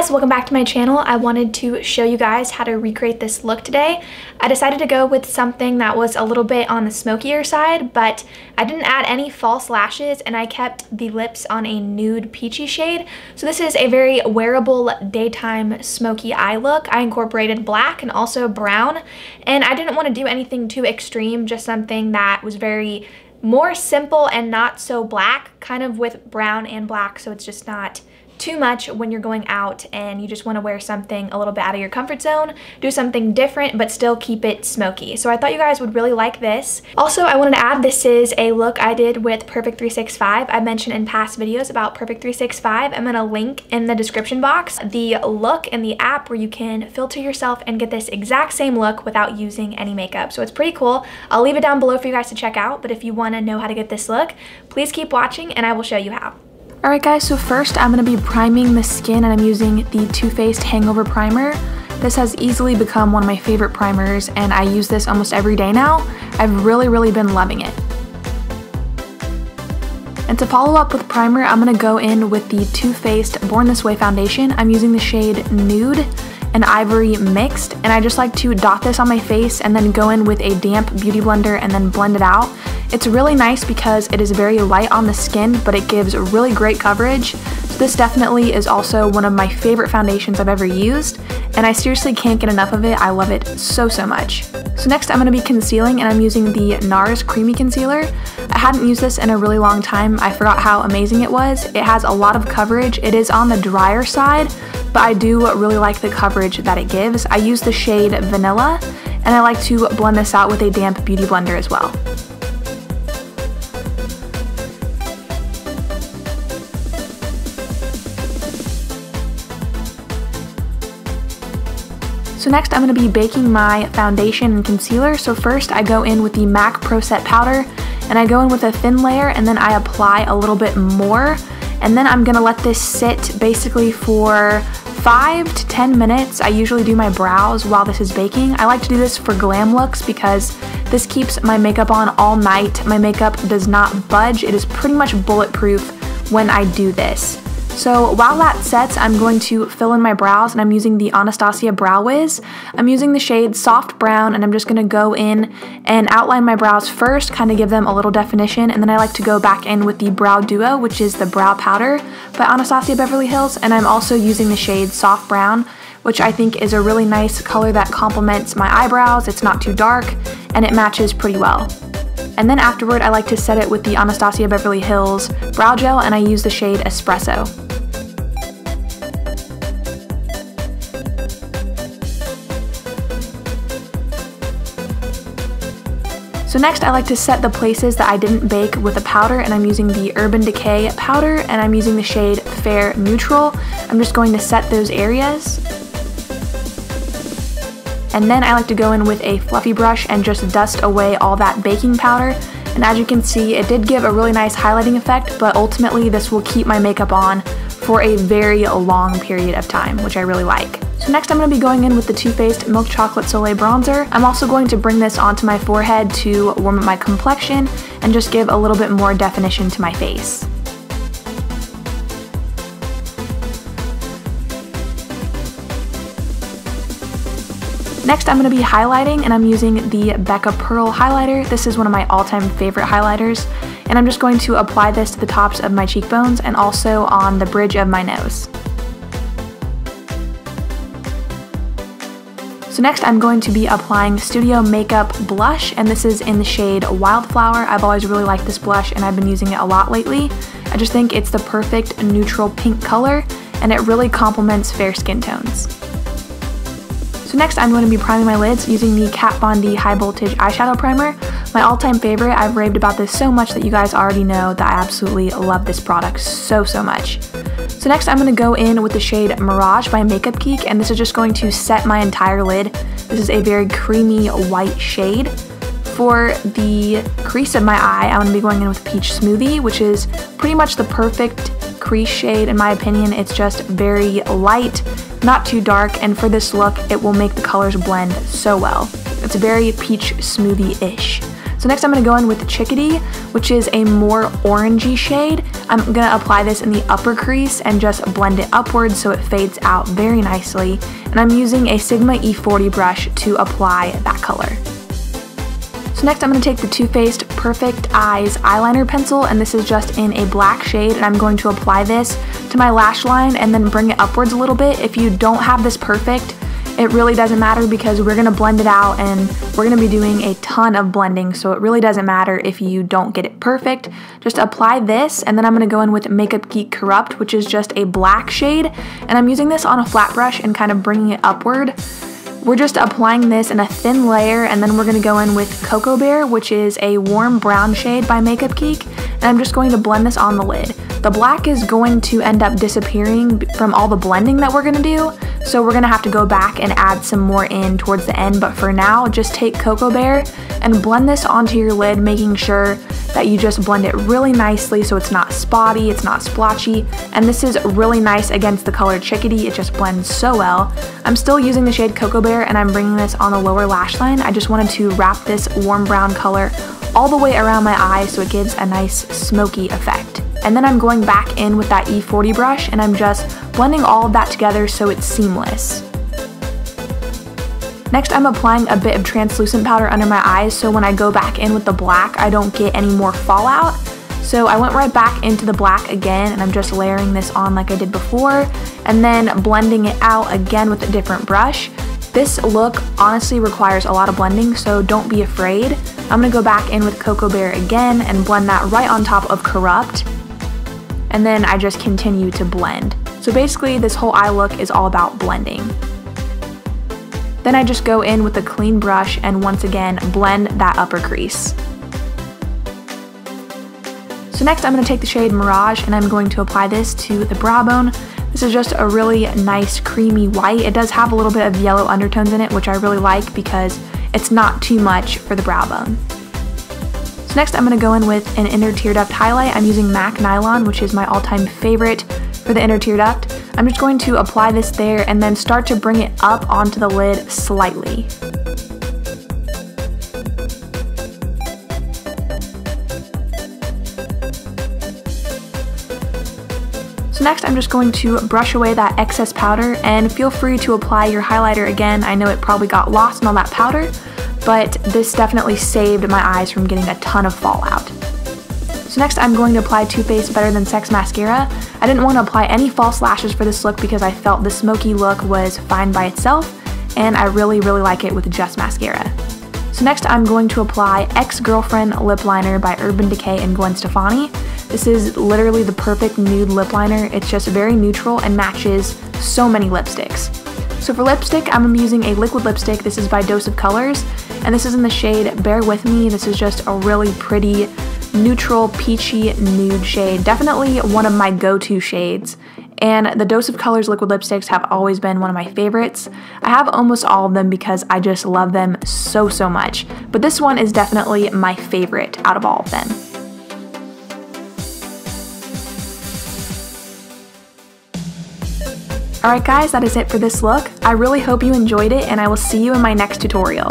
guys, welcome back to my channel. I wanted to show you guys how to recreate this look today. I decided to go with something that was a little bit on the smokier side, but I didn't add any false lashes and I kept the lips on a nude peachy shade. So this is a very wearable daytime smoky eye look. I incorporated black and also brown, and I didn't want to do anything too extreme, just something that was very more simple and not so black, kind of with brown and black, so it's just not too much when you're going out and you just want to wear something a little bit out of your comfort zone, do something different, but still keep it smoky. So I thought you guys would really like this. Also, I wanted to add this is a look I did with Perfect 365. I mentioned in past videos about Perfect 365. I'm going to link in the description box the look in the app where you can filter yourself and get this exact same look without using any makeup. So it's pretty cool. I'll leave it down below for you guys to check out, but if you want to know how to get this look, please keep watching and I will show you how. Alright guys, so first I'm going to be priming the skin and I'm using the Too Faced Hangover Primer. This has easily become one of my favorite primers and I use this almost every day now. I've really, really been loving it. And to follow up with primer, I'm going to go in with the Too Faced Born This Way foundation. I'm using the shade Nude and Ivory mixed and I just like to dot this on my face and then go in with a damp beauty blender and then blend it out. It's really nice because it is very light on the skin, but it gives really great coverage. So this definitely is also one of my favorite foundations I've ever used, and I seriously can't get enough of it. I love it so, so much. So next I'm going to be concealing, and I'm using the NARS Creamy Concealer. I hadn't used this in a really long time. I forgot how amazing it was. It has a lot of coverage. It is on the drier side, but I do really like the coverage that it gives. I use the shade Vanilla, and I like to blend this out with a damp beauty blender as well. So next I'm going to be baking my foundation and concealer. So first I go in with the MAC Pro Set Powder and I go in with a thin layer and then I apply a little bit more and then I'm to let this sit basically for 5 to 10 minutes. I usually do my brows while this is baking. I like to do this for glam looks because this keeps my makeup on all night. My makeup does not budge. It is pretty much bulletproof when I do this. So while that sets, I'm going to fill in my brows and I'm using the Anastasia Brow Wiz. I'm using the shade Soft Brown and I'm just going to go in and outline my brows first, kind of give them a little definition, and then I like to go back in with the Brow Duo, which is the brow powder by Anastasia Beverly Hills, and I'm also using the shade Soft Brown which I think is a really nice color that complements my eyebrows. It's not too dark and it matches pretty well. And then afterward, I like to set it with the Anastasia Beverly Hills Brow Gel and I use the shade Espresso. So next I like to set the places that I didn't bake with a powder and I'm using the Urban Decay powder and I'm using the shade Fair Neutral. I'm just going to set those areas. And then I like to go in with a fluffy brush and just dust away all that baking powder. And as you can see, it did give a really nice highlighting effect, but ultimately this will keep my makeup on for a very long period of time, which I really like. So next I'm going to be going in with the Too Faced Milk Chocolate Soleil Bronzer. I'm also going to bring this onto my forehead to warm up my complexion and just give a little bit more definition to my face. Next, I'm going to be highlighting, and I'm using the Becca Pearl highlighter. This is one of my all-time favorite highlighters, and I'm just going to apply this to the tops of my cheekbones and also on the bridge of my nose. So next I'm going to be applying Studio Makeup Blush, and this is in the shade Wildflower. I've always really liked this blush, and I've been using it a lot lately. I just think it's the perfect neutral pink color, and it really complements fair skin tones. So next I'm going to be priming my lids using the Kat Von D High Voltage Eyeshadow Primer. My all-time favorite, I've raved about this so much that you guys already know that I absolutely love this product so, so much. So next I'm going to go in with the shade Mirage by Makeup Geek and this is just going to set my entire lid. This is a very creamy white shade. For the crease of my eye, I'm going to be going in with Peach Smoothie, which is pretty much the perfect crease shade in my opinion. It's just very light, not too dark, and for this look, it will make the colors blend so well. It's very peach smoothie-ish. So next I'm going to go in with Chickadee, which is a more orangey shade. I'm going to apply this in the upper crease and just blend it upwards so it fades out very nicely. And I'm using a Sigma E40 brush to apply that color. So next I'm going to take the Too Faced Perfect Eyes eyeliner pencil and this is just in a black shade and I'm going to apply this to my lash line and then bring it upwards a little bit. If you don't have this perfect, it really doesn't matter because we're gonna blend it out and we're gonna be doing a ton of blending so it really doesn't matter if you don't get it perfect. Just apply this and then I'm gonna go in with Makeup Geek Corrupt which is just a black shade and I'm using this on a flat brush and kind of bringing it upward. We're just applying this in a thin layer and then we're going to go in with Cocoa Bear, which is a warm brown shade by Makeup Geek, and I'm just going to blend this on the lid. The black is going to end up disappearing from all the blending that we're to do, so we're to have to go back and add some more in towards the end, but for now, just take Cocoa Bear and blend this onto your lid, making sure that you just blend it really nicely so it's not spotty, it's not splotchy, and this is really nice against the color Chickadee, it just blends so well. I'm still using the shade Cocoa Bear and I'm bringing this on the lower lash line. I just wanted to wrap this warm brown color all the way around my eye so it gives a nice smoky effect. And then I'm going back in with that E40 brush and I'm just blending all of that together so it's seamless. Next, I'm applying a bit of translucent powder under my eyes so when I go back in with the black, I don't get any more fallout. So I went right back into the black again and I'm just layering this on like I did before and then blending it out again with a different brush. This look honestly requires a lot of blending, so don't be afraid. I'm gonna go back in with Cocoa Bear again and blend that right on top of Corrupt. And then I just continue to blend. So basically this whole eye look is all about blending. Then I just go in with a clean brush and once again blend that upper crease. So next I'm going to take the shade Mirage and I'm going to apply this to the brow bone. This is just a really nice creamy white. It does have a little bit of yellow undertones in it, which I really like because it's not too much for the brow bone. So next I'm going to go in with an inner tear duct highlight. I'm using MAC Nylon, which is my all-time favorite for the inner tear duct. I'm just going to apply this there and then start to bring it up onto the lid slightly. So next I'm just going to brush away that excess powder and feel free to apply your highlighter again. I know it probably got lost in all that powder, but this definitely saved my eyes from getting a ton of fallout. So next I'm going to apply Too Faced Better Than Sex Mascara. I didn't want to apply any false lashes for this look because I felt the smoky look was fine by itself and I really really like it with just mascara. So next I'm going to apply Ex-Girlfriend Lip Liner by Urban Decay and Gwen Stefani. This is literally the perfect nude lip liner. It's just very neutral and matches so many lipsticks. So for lipstick, I'm using a liquid lipstick. This is by Dose of Colors, and this is in the shade Bear With Me. This is just a really pretty neutral peachy nude shade. Definitely one of my go-to shades. And the Dose of Colors liquid lipsticks have always been one of my favorites. I have almost all of them because I just love them so, so much. But this one is definitely my favorite out of all of them. Alright guys, that is it for this look. I really hope you enjoyed it and I will see you in my next tutorial.